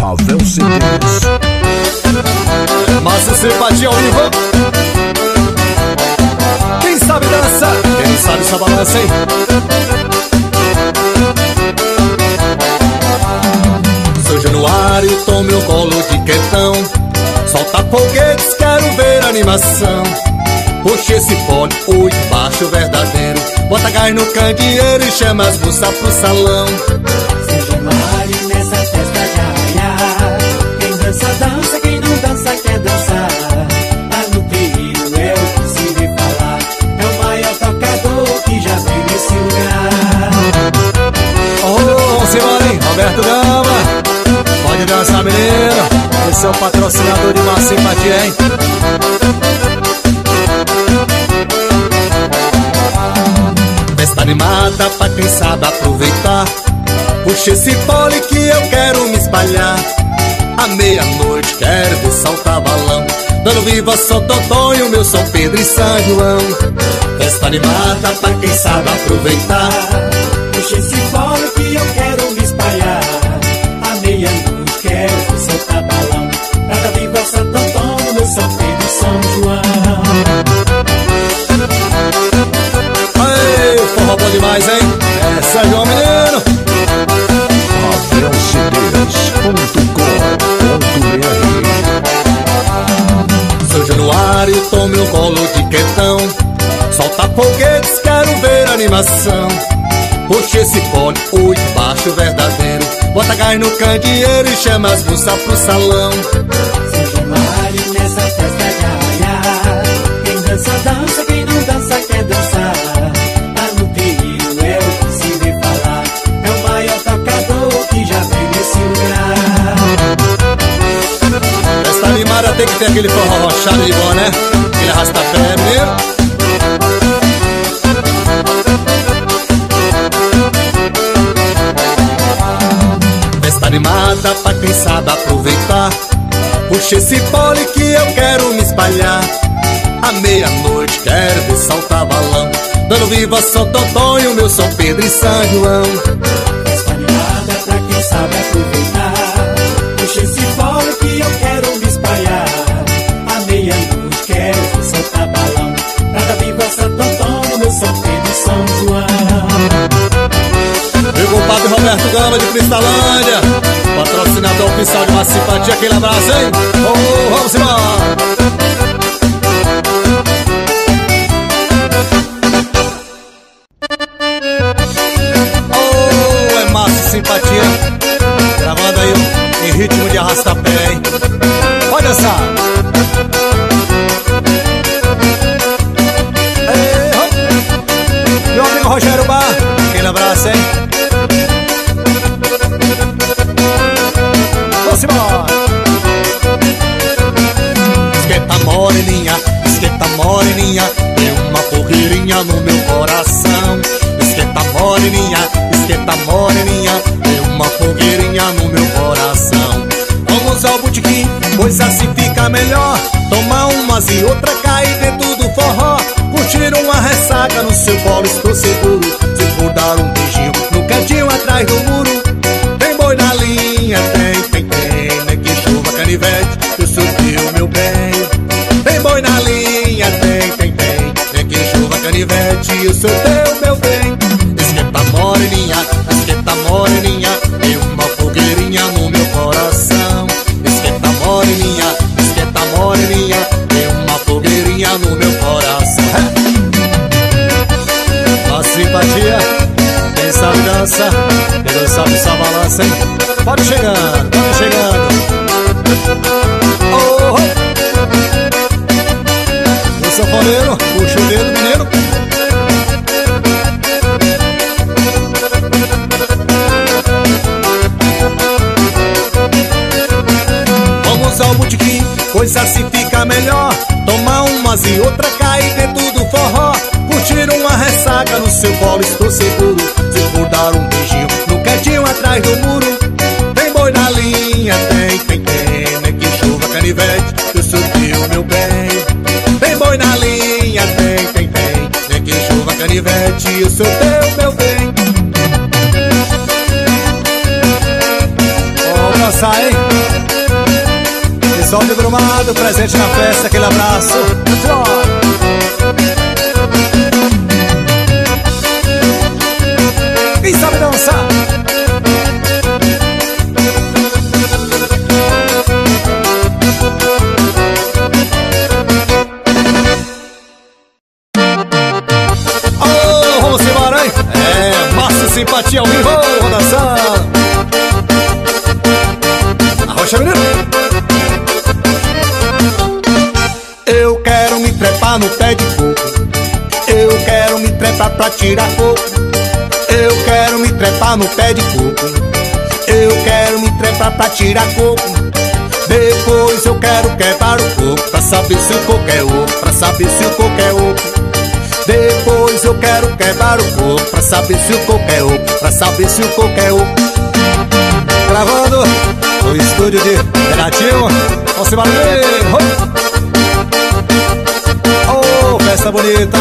Ravel CDs. Massa simpatia ao vivo. Quem sabe dança, quem sabe essa balança, hein? Sou Januário, tome o colo de quetão. Solta foguetes, quero ver animação. Puxa esse fone, oito baixo verdadeiro. Bota gás no candeeiro e chama as moças pro salão. Roberto Gama. Pode dançar, menino. Esse é o patrocinador de uma simpatia, hein? Festa animada pra quem sabe aproveitar. Puxa esse pole que eu quero me espalhar. À meia-noite quero ver saltar balão. Dando viva São Tonton o meu São Pedro e São João. Festa animada pra quem sabe aproveitar. Puxa esse fole que eu quero tome um colo de quetão. Solta foguetes, quero ver animação. Puxa esse fone, oito baixo verdadeiro. Bota gás no candeeiro e chama as moças pro salão. São Januário nessa festa de arraiar. Quem dança, dança, quem não dança, quer dançar. No terreiro, é o que se vê falar. É o maior tocador que já veio nesse lugar. Festa animada tem que ter aquele forró rochado de bom, né? Aquele arrasta-pé, menino. Festa animada pra quem sabe aproveitar. Puxa esse pole que eu quero me espalhar. À meia-noite quero ver saltar balão. Dando viva São Tontonho, meu São Pedro e São João. Cristalândia Patrocinador oficial de uma simpatia Aquele abraço, hein? Oh, vamos embora colo, estou seguro estou seguro. Se for dar um beijinho no cantinho atrás do muro. Tem boi na linha, tem, tem, tem Nem que chuva canivete, eu sou teu, meu bem. Tem boi na linha, tem, tem, tem Nem que chuva canivete, eu sou teu, meu bem. Vamos dançar, hein? Pessoal de Brumado, presente na festa, aquele abraço. Quem no pé de coco. Eu quero me trepar pra tirar coco. Eu quero me trepar no pé de coco. Eu quero me trepar pra tirar coco. Depois eu quero quebrar o coco Pra saber se o coco é oco Pra saber se o coco é oco Depois eu quero quebrar o coco Pra saber se o coco é oco Pra saber se o coco é oco Gravando no estúdio de Renatinho Vamos embora Oh, festa bonita.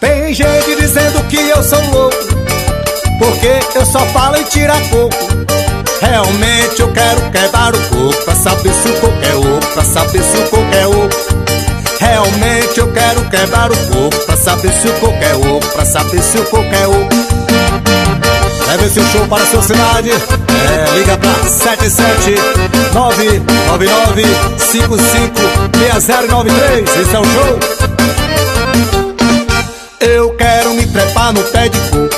Tem gente dizendo que eu sou louco Porque eu só falo em tirar coco. Realmente eu quero quebrar o coco Pra saber se o coco é oco Pra saber se o coco é oco. Realmente eu quero quebrar o coco Pra saber se o coco é oco Pra saber se o coco é oco Leve seu show para a sua cidade. É, Liga pra 77999556093 Esse é o show. Eu quero me trepar no pé de coco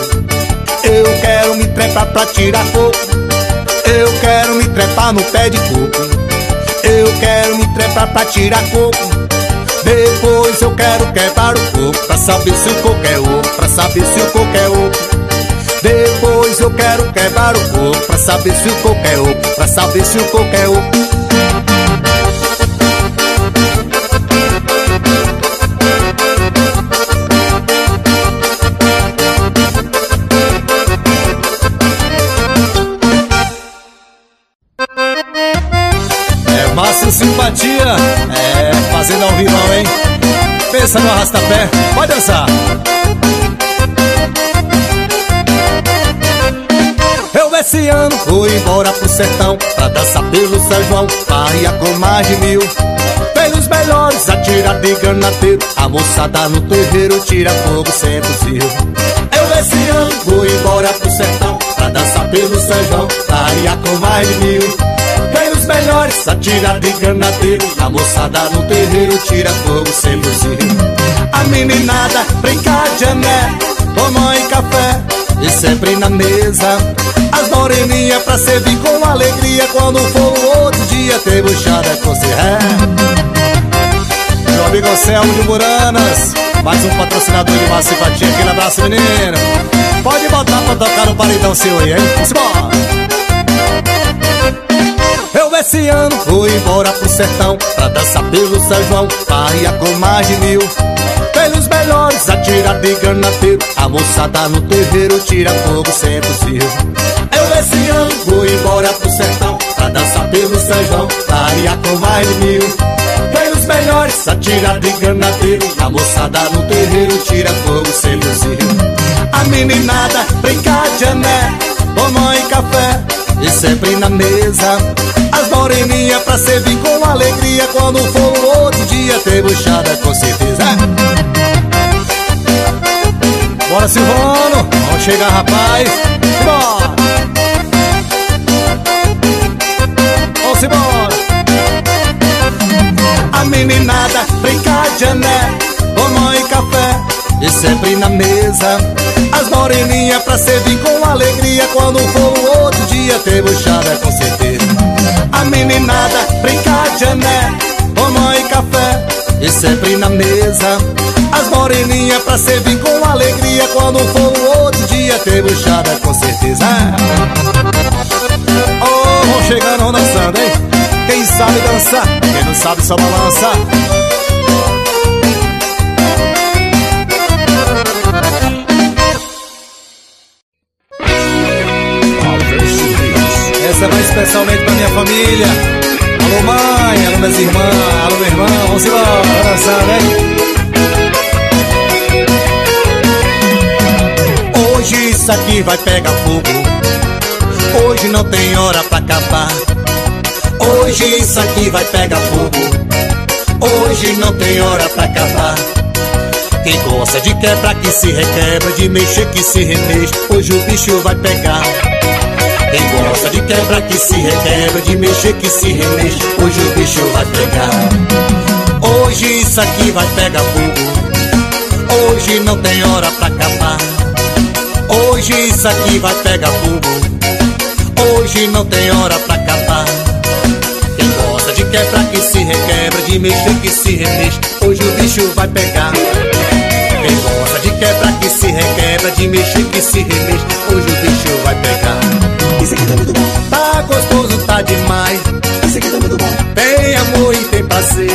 Eu quero me trepar pra tirar coco Eu quero me trepar no pé de coco Eu quero me trepar pra tirar coco Depois eu quero quebrar o coco Pra saber se o coco é oco Pra saber se o coco é oco depois eu quero quebrar o coco Pra saber se o coco é Pra saber se o coco é É massa simpatia. É, fazendo ao vivo, hein? Pensa no arrastapé, pode dançar Eu esse ano fui embora pro sertão Pra dançar pelo São João Barria com mais de mil. Pelos melhores atira de granadeiro A moçada no terreiro tira fogo sem fuzil Eu esse ano fui embora pro sertão Pra dançar pelo São João Barria com mais de mil. Pelos melhores atira de granadeiro A moçada no terreiro tira fogo sem fuzil A meninada brinca de ané Toma em café e sempre na mesa As moreninhas pra servir com alegria. Quando for outro dia ter buchada com serré. Meu amigo Anselmo de Muranas Mais um patrocinador de uma simpatia Aquele abraço menino. Pode botar pra tocar no paredão seu aí, hein? Vamos embora. Eu esse ano fui embora pro sertão Pra dançar pelo São João. Barria com mais de mil Pelos melhores. Atira de granadeiro A moçada no terreiro tira fogo sem possível Eu esse ano fui embora pro sertão Pra dançar pelo São João Barria com mais mil. Pelos melhores. Atira de granadeiro A moçada no terreiro tira fogo sem possível A meninada brinca de ané Toma em café e sempre na mesa As moreninhas pra servir com alegria. Quando for outro dia ter buchada com certeza. Bora Silvano, vamos chegar rapaz. Bora. Vamos embora. A meninada brinca de ané Toma em café e sempre na mesa As moreninhas pra servir com alegria. Quando for o outro dia ter buchada com certeza. A meninada brinca de ané em café. E sempre na mesa As moreninhas pra servir com alegria. Quando for o outro dia ter buchada com certeza. Oh, vão chegando dançando, hein? Quem sabe dançar, quem não sabe só balança Essa vai especialmente pra minha família. Alô mãe, alô minhas irmãs, alô meu irmão, vamos embora, dançar, né? Hoje isso aqui vai pegar fogo. Hoje não tem hora pra acabar. Hoje isso aqui vai pegar fogo. Hoje não tem hora pra acabar. Quem gosta de quebra que se requebra, de mexer que se remexe, hoje o bicho vai pegar. Quem gosta de quebra que se requebra, de mexer que se remexe, hoje o bicho vai pegar. Hoje isso aqui vai pegar fogo. Hoje não tem hora pra acabar. Hoje isso aqui vai pegar fogo. Hoje não tem hora pra acabar. Quem gosta de quebra que se requebra, de mexer que se remexe, hoje o bicho vai pegar. Quem gosta de quebra que se requebra, de mexer que se remexe, hoje o bicho vai pegar. Isso aqui tá muito bom. Tá gostoso, tá demais. Isso aqui tá muito bom. Tem amor e tem prazer.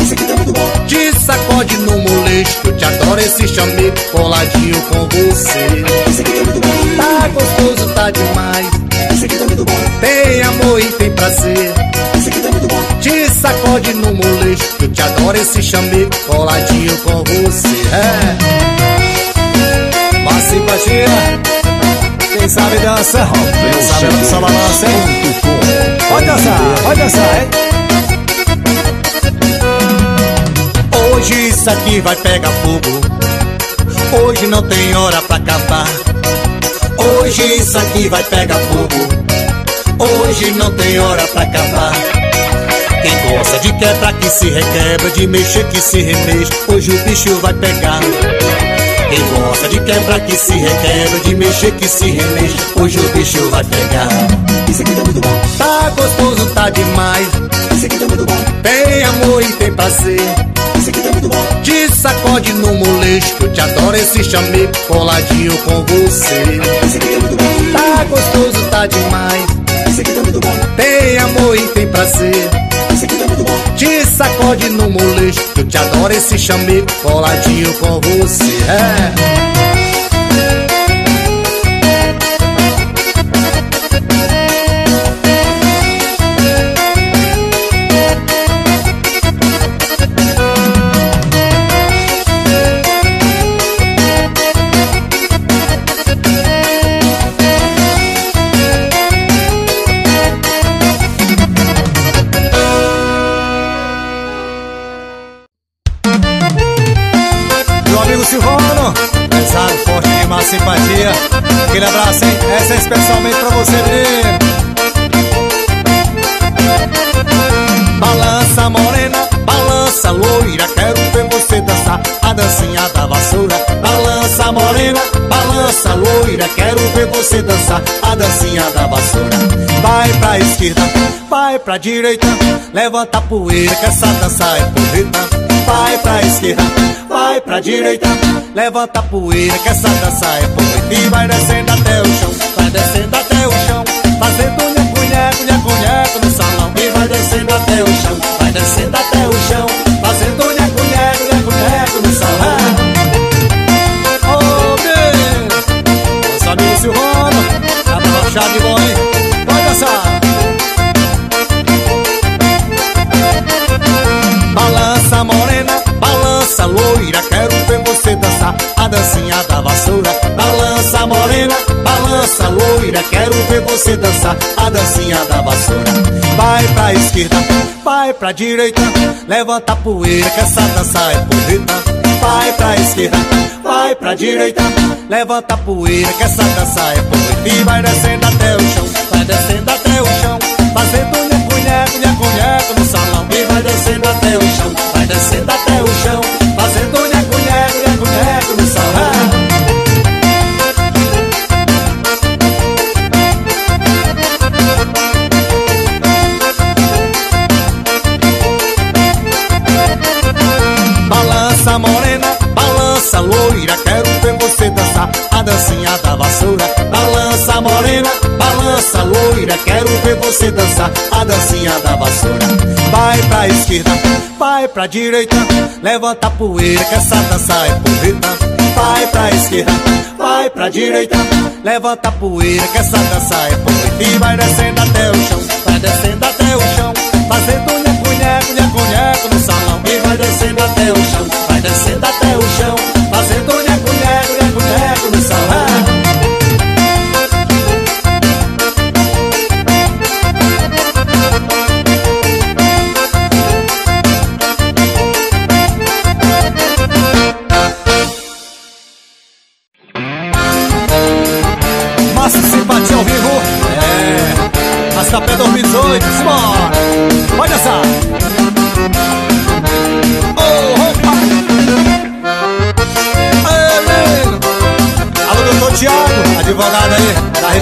Isso aqui tá muito bom. Te sacode no molejo, eu te adoro esse chamego coladinho com você. Isso aqui tá muito bom. Tá gostoso, tá demais. Isso aqui tá muito bom. Tem amor e tem prazer. Isso aqui tá muito bom. Te sacode no molejo, eu te adoro esse chamego coladinho com você. É. Uma simpatia. Quem sabe dança, quem sabe dança, balança, hein? Pode dançar, pode dançar, hein? Hoje isso aqui vai pegar fogo. Hoje não tem hora pra acabar. Hoje isso aqui vai pegar fogo. Hoje não tem hora pra acabar. Quem gosta de quebra que se requebra, de mexer que se remexe, hoje o bicho vai pegar. Quem gosta de quebra que se requebra, de mexer que se remexe, hoje o bicho vai pegar. Isso aqui tá muito bom. Tá gostoso, tá demais. Isso aqui tá muito bom. Tem amor e tem prazer. Isso aqui tá muito bom. Te sacode no molejo, eu te adoro esse chamego coladinho com você. Isso aqui tá muito bom. Tá gostoso, tá demais. Isso aqui tá muito bom. Tem amor e tem prazer. Te sacode no molejo, eu te adoro esse chamego coladinho com você. É. dancinha da vassoura. Balança morena, balança loira, quero ver você dançar a dancinha da vassoura. Vai pra esquerda, vai pra direita, levanta a poeira que essa dança é porreta. Vai pra esquerda, vai pra direita, levanta a poeira que essa dança é porreta. E vai descendo até o chão, vai descendo até o chão, fazendo nheco, nheco, nheco, nheco no salão. E vai descendo até o chão, vai descendo até o chão, quero ver você dançar a dancinha da vassoura. Vai pra esquerda, vai pra direita, levanta a poeira que essa dança é porreta. Vai pra esquerda, vai pra direita, levanta a poeira que essa dança é porreta. E vai descendo até o chão, vai descendo até o chão, fazendo nheco, nheco, nheco, nheco no salão. E vai descendo até o chão, vai descendo até o chão, dancinha da vassoura. Balança morena, balança loira, quero ver você dançar a dancinha da vassoura. Vai pra esquerda, vai pra direita, levanta a poeira que essa dança é porreta. Vai pra esquerda, vai pra direita, levanta a poeira que essa dança é porreta. E vai descendo até o chão, vai descendo até o chão, fazendo nheco, nheco, nheco, nheco no salão. E vai descendo até o chão, vai descendo até o chão,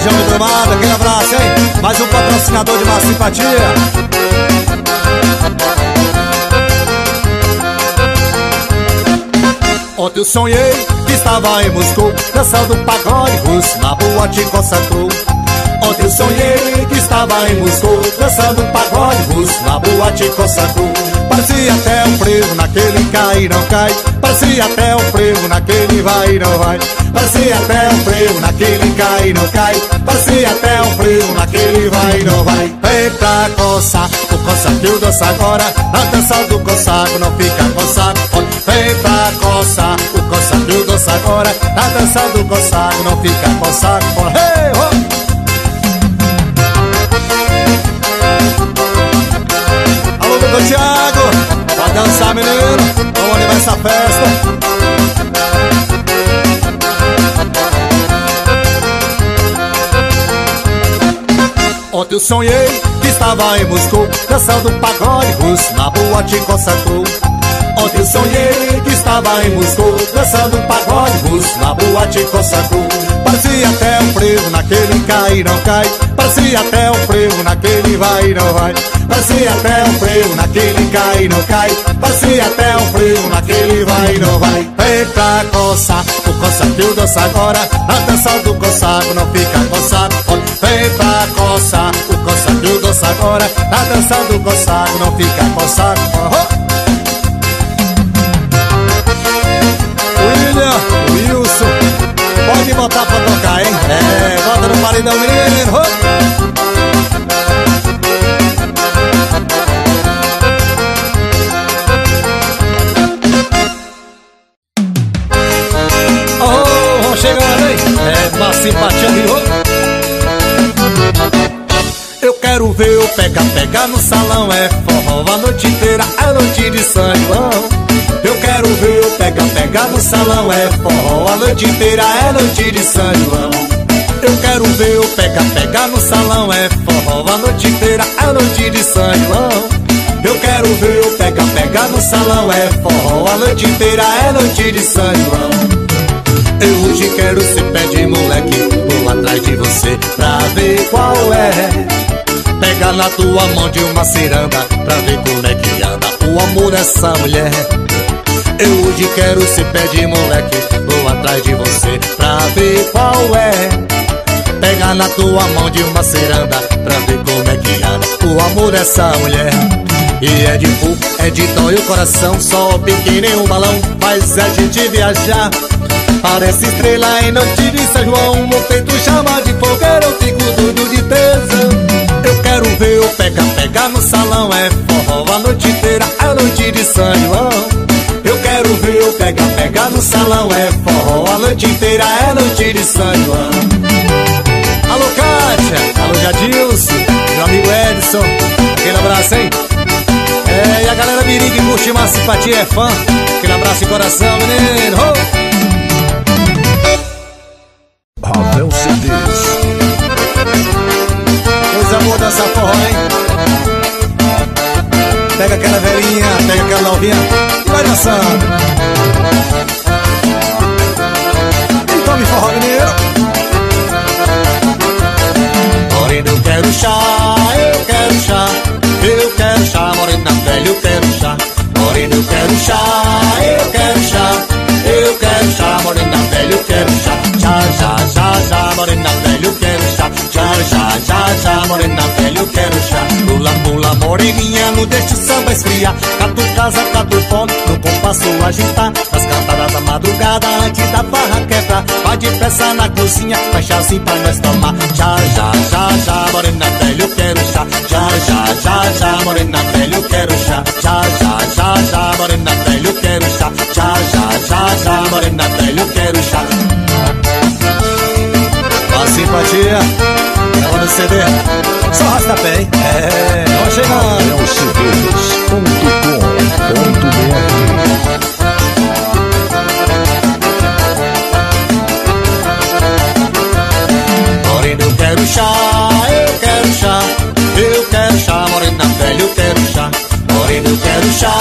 região do Gramado, aquele abraço, hein? Mais um patrocinador de uma simpatia. Ontem eu sonhei que estava em Moscou Dançando pagode russo na boate Cossacru Ontem eu sonhei que estava em Moscou Dançando pagode russo na boate Cossacru Parecia até um frevo naquele cai e não cai. Parecia até um frevo naquele vai e não vai. Parecia até um frevo naquele cai e não cai Parecia até um frevo naquele vai e não vai Vem pra coçar, o coçaquinho dança agora Na dança do coçaco não fica coçaco Vem pra coçar, o coçaquinho dança agora Na dança do coçaco não fica coçaco Hey, oh! Alô, doutor Thiago, pra dançar, menino, vamos animar essa festa. Ontem eu sonhei que estava em Moscou Dançando pagode russo na boate Cossacru Ontem eu sonhei que estava em Moscou Dançando pagode russo na boate Cossacru Parecia até um frevo naquele cai não cai. Parecia até um frevo naquele vai não vai. Parecia até um frevo naquele cai não cai. Parecia até um frevo naquele vai não vai. Vem pra coçar, coçaquinho dança agora Na dança do coçaco não fica coçaco Vem pra coçar, o coçaquinho dança agora Na dança do coçaco não fica coçaco oh! William, Wilson Pode botar pra tocar, hein? É, bota no paredão, menino oh! Chegando, hein? É, uma simpatia de roupa. Eu quero ver o pega-pega no salão. É forró a noite inteira, é noite de São João. Eu quero ver o pega-pega no salão. É forró a noite inteira, é noite de São João. Eu quero ver o pega-pega no salão. É forró a noite inteira, é noite de São João. Eu quero ver o pega-pega no salão. É forró a noite inteira, é noite de São João eu hoje quero ser pé de moleque. Vou atrás de você pra ver qual é. Pega na tua mão de uma ciranda Pra ver como é que anda o amor dessa mulher. Eu hoje quero ser pé de moleque. Vou atrás de você pra ver qual é. Pega na tua mão de uma ciranda Pra ver como é que anda o amor dessa mulher. E é de fogo, é de dói o coração Só pequeno em um balão. Faz a gente viajar Parece estrela em noite de São João. O peito chama de fogueira, eu fico doido de tesão Eu quero ver o pega-pega no salão É forró a noite inteira, é noite de São João. Eu quero ver o pega-pega no salão É forró a noite inteira, é noite de São João. Alô Kátia, alô Jadilson, meu amigo Edson Aquele abraço, hein? É, e a galera mirim que curte simpatia é fã. Aquele abraço de coração, menino oh! Ravel CDs. Coisa boa dançar forró, hein? Pega aquela velhinha, pega aquela novinha e vai dançando. Moreninha, não deixa o samba esfriar. Catu casa, catu fome, no compasso agitar. Nas cantadas da madrugada, antes da barra quebrar. Vai depressa na cozinha, faz chazinho pra nós tomar. Já, já, já, já, morena velha, eu quero chá. Já, já, já, já, morena velha, eu quero chá. Já, já, já, já, morena velha, eu quero chá. Já, já, já, já, morena velha, eu quero chá. A simpatia, ela no CD, só rasta pé, hein? É, ó chegando. É Nelcibeiros.com.br Morena, eu quero chá, eu quero chá, eu quero chá, morena velha, eu quero chá. Morena, eu quero chá,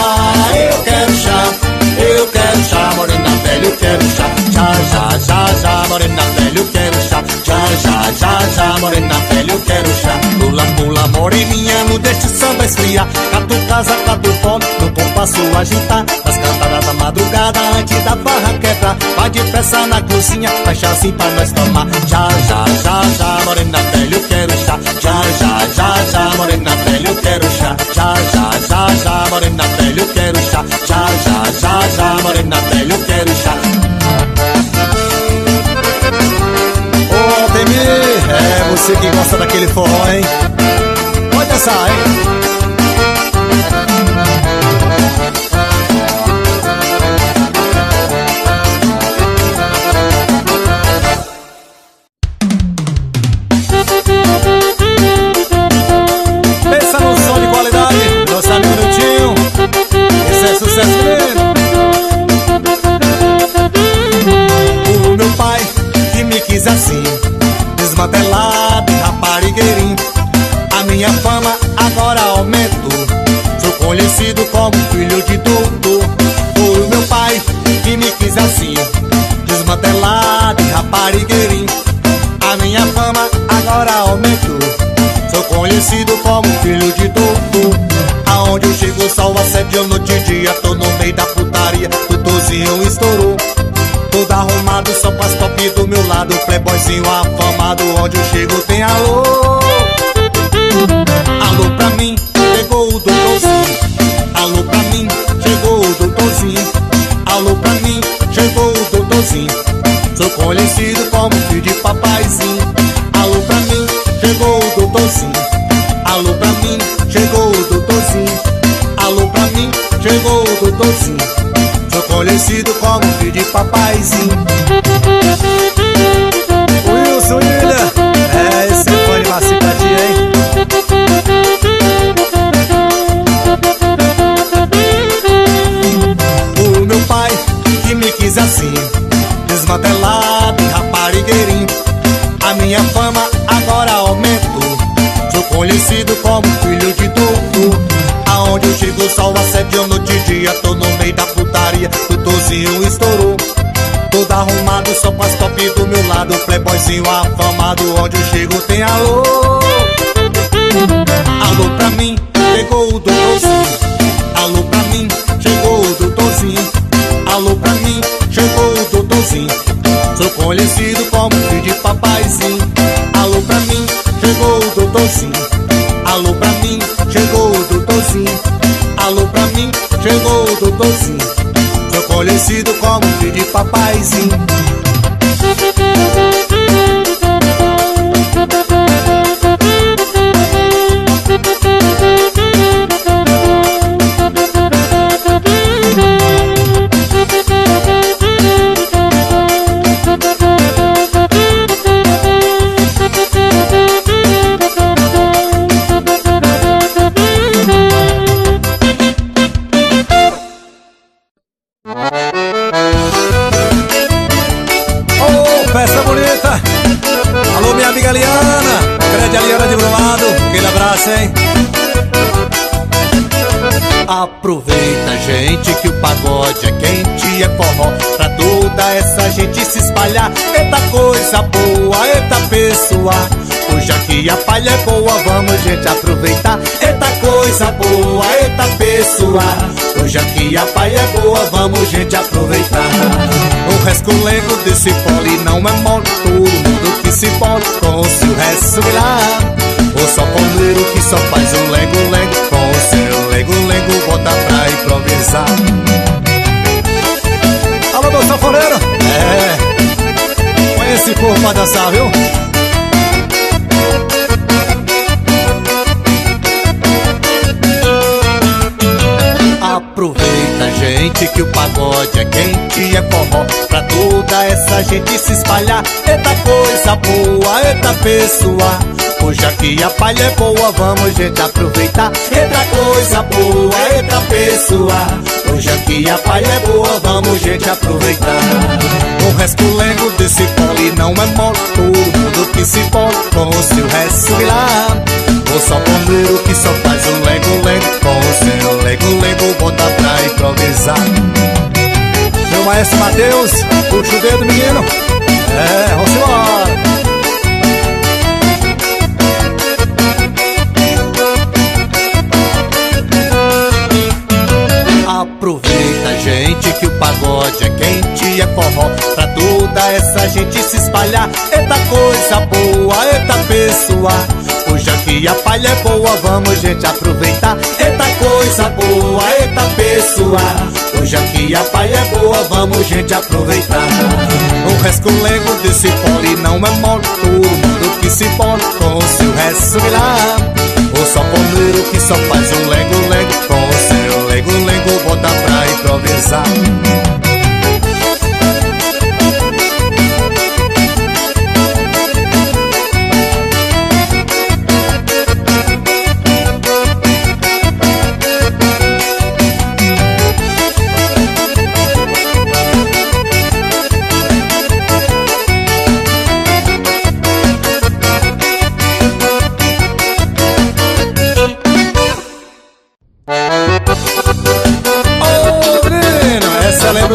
eu quero chá, eu quero chá, morena velha, eu quero chá. Já, já, já, já, morena velha, eu quero chá. Já, já, já, já, morena velha. Pula, pula, moreninha, não deixe o samba esfriar. Cato casa, cato pó, no compasso agitar. Nas cantadas da madrugada, antes da barra quebrar. Vai depressa na cozinha, faz assim pra nós tomar. Já, já, já, já, morena velha, eu quero chá. Já, já, já, já, morena velha, eu quero chá. Já, já, já, já, morena velha, eu quero chá. Já, já, já, já, morena velha, eu quero chá. Ô, Temir, é você que gosta daquele forró, hein? Pode dançar, hein? Playboyzinho afamado, onde eu chego tem. Alô arrumado, só com as top do meu lado. Playboyzinho afamado, onde eu chego tem alô. Alô pra mim, chegou o doutorzinho. Alô pra mim, chegou o doutorzinho. Alô pra mim, chegou o doutorzinho. Sou conhecido como filho de papaizinho. Alô pra mim, chegou o doutorzinho. Alô pra mim, chegou o doutorzinho. Alô pra mim, chegou o doutorzinho. Conhecido como filho de papaizinho. Pessoa Hoje aqui a palha é boa, vamos gente aproveitar. Eita coisa boa, eita pessoa. Hoje aqui a palha é boa, vamos gente aproveitar. O rescolengo desse pole não é mole. Todo mundo que se pode com seu resto virar O sanfoneiro que só faz o lengo-lengo Com o seu lengo-lengo bota pra improvisar. Alô, meu sanfoneiro? É. Põe esse povo pra dançar, viu? Aproveita, gente, que o pagode é quente, é forró. Pra toda essa gente se espalhar Eita coisa boa, eita pessoa. Hoje aqui a palha é boa, vamos gente aproveitar. Eita coisa boa, eita pessoa. Hoje aqui a palha é boa, vamos gente aproveitar. O resculengo desse pole não é mole. Todo mundo que se pode com o seu resto virar O sanfoneiro que só faz o lengo-lengo Com o seu pra improvisar. Meu maestro Matheus, puxa o dedo, menino. É, vamos embora. Aproveita, gente, que o pagode é quente e é forró Pra toda essa gente se espalhar Eita coisa boa, eita pessoa Hoje aqui a palha é boa, vamos gente aproveitar. Eita coisa boa, eita pessoa. Hoje aqui a palha é boa, vamos gente aproveitar. O rescolego desse pole não é mole, todo mundo que se pode com o seu resto virar. O saponeiro que só faz um lego-lego com o seu lego-lego bota pra improvisar.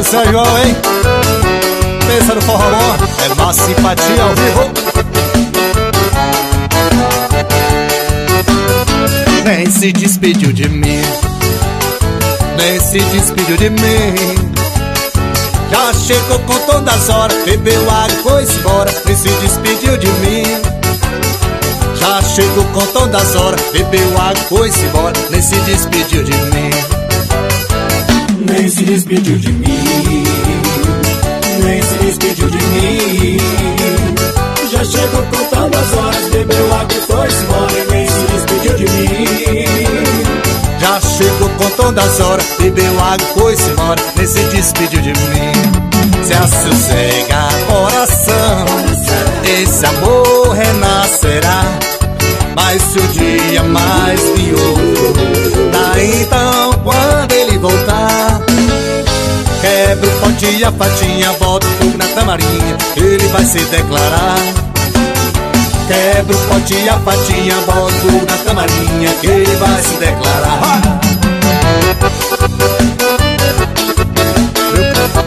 Do São João, hein? Pensa no forró é má simpatia ao vivo. Nem se despediu de mim. Nem se despediu de mim. Já chegou com todas as horas Bebeu água foi embora. Nem se despediu de mim. Já chegou com todas as horas Bebeu água foi embora. Nem se despediu de mim nem se despediu de mim, nem se despediu de mim. Já chegou contando as horas, bebeu água e foi embora, nem se despediu de mim. Já chegou contando as horas, bebeu água e foi embora, nem se despediu de mim. Se assossega coração, esse amor renascerá. Mas se o dia mais viu, tá então quando ele voltar Quebra o pote e a fatinha, bota o fogo na tamarinha Ele vai se declarar. Quebra o pote e a fatinha, bota fogo na tamarinha Ele vai se declarar.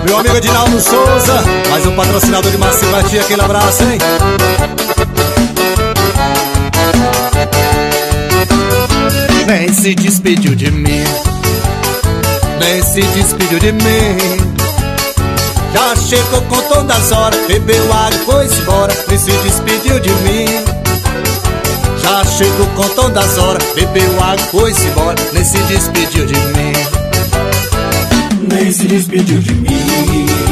Meu, amigo Edinaldo Souza Mais um patrocinador de Massa Simpatia Aquele abraço, hein? Nem se despediu de mim. Nem se despediu de mim Já chegou com todas as horas Bebeu água e foi embora Nem se despediu de mim. Já chegou com todas as horas Bebeu água e foi embora Nem se despediu de mim. Nem se despediu de mim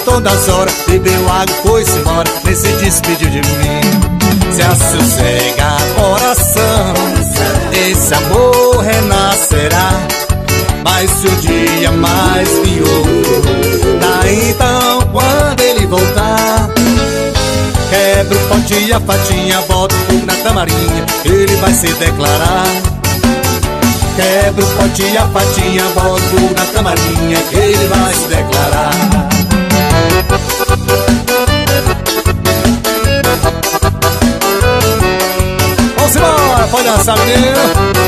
chegou contando as horas. Bebeu água e foi embora. Nem se despediu de mim. Se assossega coração. Esse amor renascerá. Mas se o dia mais viu Tá então quando ele voltar. Quebra o pote e a fatinha Bota o na tamarinha Ele vai se declarar. Quebra o pote e a fatinha Bota na camarinha. Que ele vai se declarar Vamos embora, pode dançar, menino.